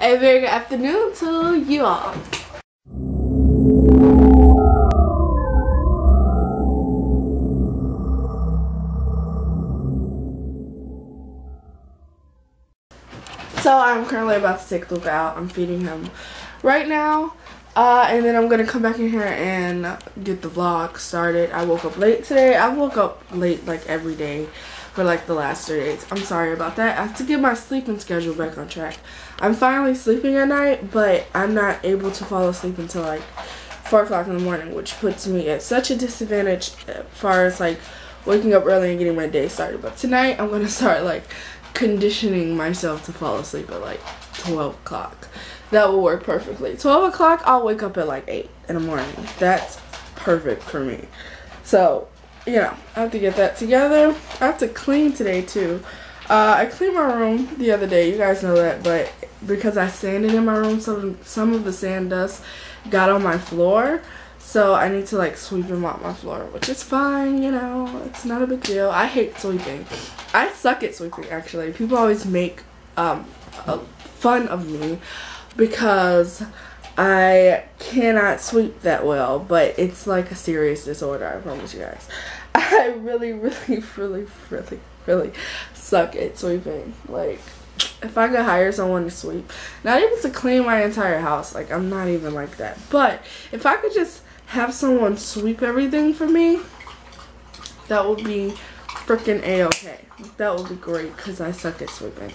a very good afternoon to you all. So I'm currently about to take Luke out. I'm feeding him right now. Uh, and then I'm going to come back in here and get the vlog started. I woke up late today. I woke up late like every day for like the last three days. I'm sorry about that. I have to get my sleeping schedule back on track. I'm finally sleeping at night, but I'm not able to fall asleep until like 4 o'clock in the morning, which puts me at such a disadvantage as far as like waking up early and getting my day started. But tonight I'm going to start like conditioning myself to fall asleep at like 12 o'clock. That will work perfectly. 12 o'clock, I'll wake up at like 8 in the morning. That's perfect for me. So, know, I have to get that together. I have to clean today too. Uh, I cleaned my room the other day. You guys know that, but because I sanded in my room, some some of the sand dust got on my floor. So I need to like sweep and mop my floor, which is fine, you know. It's not a big deal. I hate sweeping. I suck at sweeping actually. People always make um, fun of me because I cannot sweep that well, but it's like a serious disorder, I promise you guys. I really, really, really, really, really suck at sweeping. Like, if I could hire someone to sweep, not even to clean my entire house, like, I'm not even like that. But if I could just have someone sweep everything for me, that would be freaking a-okay. That would be great because I suck at sweeping.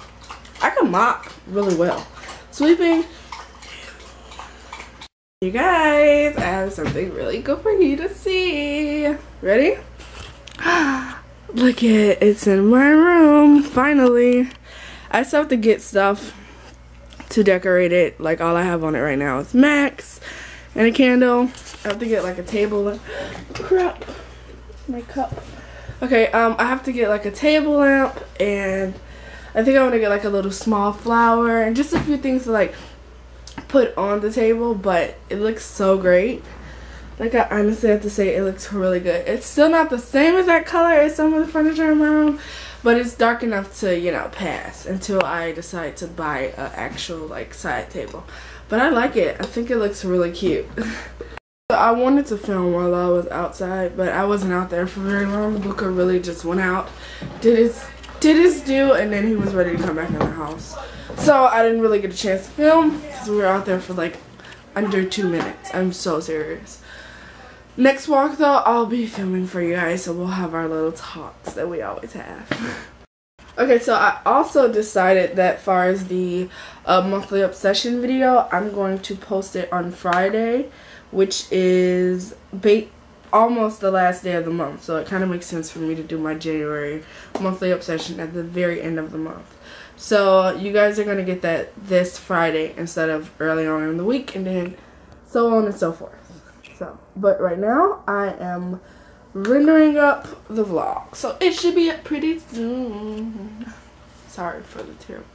I can mop really well. Sweeping, you guys, I have something really good for you to see. Ready? Look at it's in my room, finally. I still have to get stuff to decorate it. Like all I have on it right now is Max and a candle. I have to get like a table. Crap, my cup. Okay, um, I have to get like a table lamp and I think I want to get like a little small flower and just a few things to like put on the table, but it looks so great. Like I honestly have to say it looks really good. It's still not the same as that color as some of the furniture in my room, but it's dark enough to, you know, pass until I decide to buy an actual like side table. But I like it. I think it looks really cute. I wanted to film while I was outside, but I wasn't out there for very long. Booker really just went out, did his did his due, and then he was ready to come back in the house. So I didn't really get a chance to film because we were out there for like under two minutes. I'm so serious. Next walk though, I'll be filming for you guys, so we'll have our little talks that we always have. okay, so I also decided that far as the uh, monthly obsession video, I'm going to post it on Friday, which is bait almost the last day of the month. So it kind of makes sense for me to do my January monthly obsession at the very end of the month. So you guys are going to get that this Friday instead of early on in the week and then so on and so forth. So, but right now I am rendering up the vlog. So it should be up pretty soon. Sorry for the terrible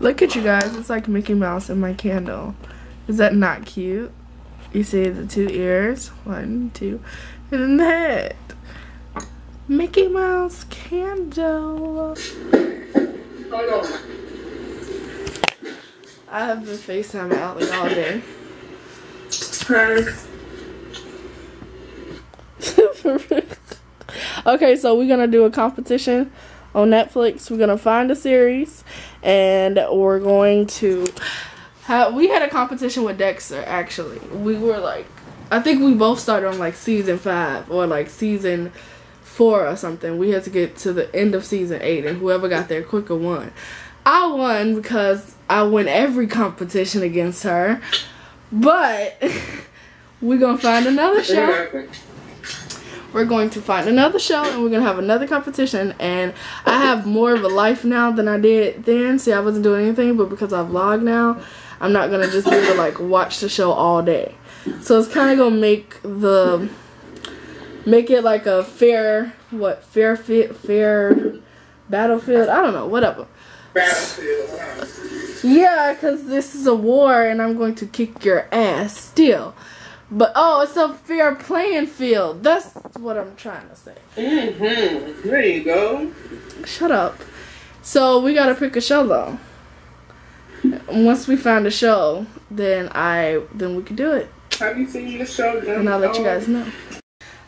Look at you guys. It's like Mickey Mouse in my candle. Is that not cute? You see the two ears? One, two. And then the head. Mickey Mouse candle. I have been FaceTime out like all day. okay, so we're gonna do a competition on Netflix. We're gonna find a series and we're going to have we had a competition with Dexter actually. We were like I think we both started on like season five or like season four or something. We had to get to the end of season eight and whoever got there quicker won. I won because I win every competition against her. But we're gonna find another show. We're going to find another show and we're gonna have another competition. And I have more of a life now than I did then. See, I wasn't doing anything, but because I vlog now, I'm not gonna just be able to like watch the show all day. So it's kind of gonna make the make it like a fair what fair fit fair battlefield. I don't know, whatever. Battlefield. Yeah, because this is a war and I'm going to kick your ass still. But oh, it's a fair playing field. That's what I'm trying to say. Mm-hmm. There you go. Shut up. So we gotta pick a show though. Once we find a show, then I then we can do it. Have you seen the show? And I'll let you guys know.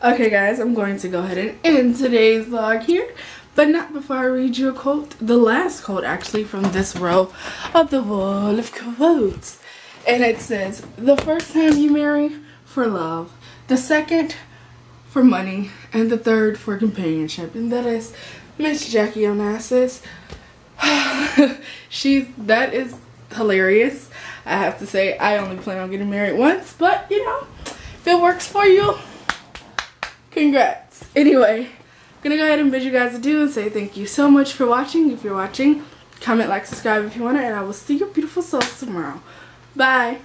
Okay guys, I'm going to go ahead and end today's vlog here. But not before I read you a quote. The last quote actually from this row of the wall of quotes. And it says, the first time you marry, for love. The second, for money. And the third, for companionship. And that is Miss Jackie Onassis. She's, that is hilarious. I have to say, I only plan on getting married once. But, you know, if it works for you, congrats. Anyway, I'm gonna go ahead and bid you guys adieu and say thank you so much for watching. If you're watching, comment, like, subscribe if you want it, and I will see your beautiful selves tomorrow. Bye.